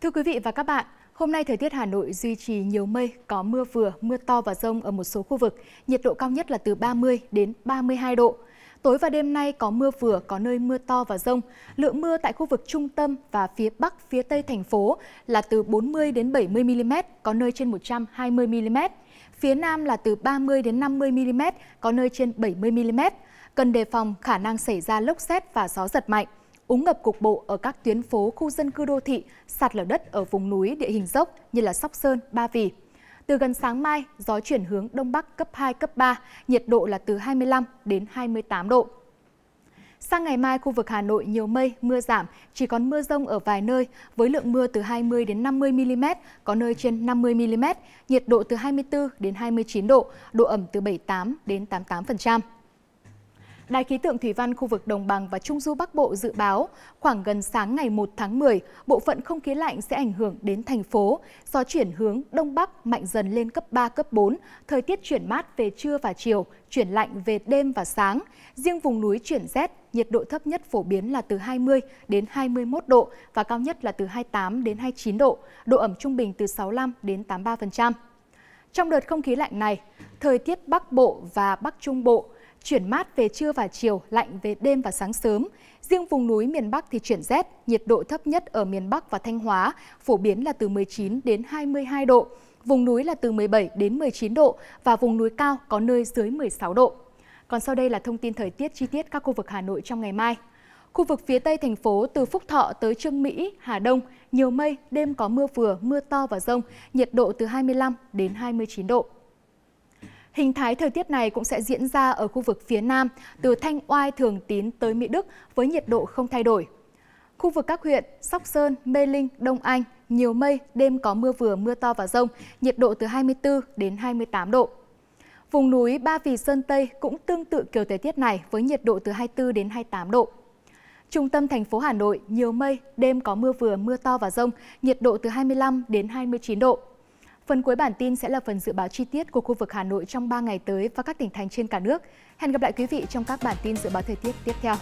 Thưa quý vị và các bạn, hôm nay thời tiết Hà Nội duy trì nhiều mây, có mưa vừa, mưa to và rông ở một số khu vực. Nhiệt độ cao nhất là từ 30 đến 32 độ. Tối và đêm nay có mưa vừa, có nơi mưa to và rông. Lượng mưa tại khu vực trung tâm và phía bắc, phía tây thành phố là từ 40 đến 70 mm, có nơi trên 120 mm. Phía nam là từ 30 đến 50 mm, có nơi trên 70 mm. Cần đề phòng khả năng xảy ra lốc xét và gió giật mạnh úng ngập cục bộ ở các tuyến phố khu dân cư đô thị, sạt lở đất ở vùng núi địa hình dốc như là Sóc Sơn, Ba Vì. Từ gần sáng mai, gió chuyển hướng Đông Bắc cấp 2, cấp 3, nhiệt độ là từ 25 đến 28 độ. Sang ngày mai, khu vực Hà Nội nhiều mây, mưa giảm, chỉ còn mưa rông ở vài nơi, với lượng mưa từ 20 đến 50 mm, có nơi trên 50 mm, nhiệt độ từ 24 đến 29 độ, độ ẩm từ 78 đến 88%. Đài khí tượng thủy văn khu vực Đồng bằng và Trung du Bắc Bộ dự báo khoảng gần sáng ngày 1 tháng 10, bộ phận không khí lạnh sẽ ảnh hưởng đến thành phố. gió chuyển hướng Đông Bắc mạnh dần lên cấp 3, cấp 4, thời tiết chuyển mát về trưa và chiều, chuyển lạnh về đêm và sáng. Riêng vùng núi chuyển rét, nhiệt độ thấp nhất phổ biến là từ 20 đến 21 độ và cao nhất là từ 28 đến 29 độ, độ ẩm trung bình từ 65 đến 83%. Trong đợt không khí lạnh này, thời tiết Bắc Bộ và Bắc Trung Bộ chuyển mát về trưa và chiều, lạnh về đêm và sáng sớm. Riêng vùng núi miền Bắc thì chuyển rét, nhiệt độ thấp nhất ở miền Bắc và Thanh Hóa phổ biến là từ 19 đến 22 độ, vùng núi là từ 17 đến 19 độ và vùng núi cao có nơi dưới 16 độ. Còn sau đây là thông tin thời tiết chi tiết các khu vực Hà Nội trong ngày mai. Khu vực phía Tây thành phố từ Phúc Thọ tới Trương Mỹ, Hà Đông, nhiều mây, đêm có mưa vừa, mưa to và rông, nhiệt độ từ 25 đến 29 độ. Hình thái thời tiết này cũng sẽ diễn ra ở khu vực phía Nam, từ Thanh Oai, Thường Tín tới Mỹ Đức với nhiệt độ không thay đổi. Khu vực các huyện Sóc Sơn, Mê Linh, Đông Anh, nhiều mây, đêm có mưa vừa, mưa to và rông, nhiệt độ từ 24 đến 28 độ. Vùng núi Ba Vì Sơn Tây cũng tương tự kiểu thời tiết này với nhiệt độ từ 24 đến 28 độ. Trung tâm thành phố Hà Nội nhiều mây, đêm có mưa vừa, mưa to và rông, nhiệt độ từ 25 đến 29 độ. Phần cuối bản tin sẽ là phần dự báo chi tiết của khu vực Hà Nội trong 3 ngày tới và các tỉnh thành trên cả nước. Hẹn gặp lại quý vị trong các bản tin dự báo thời tiết tiếp theo.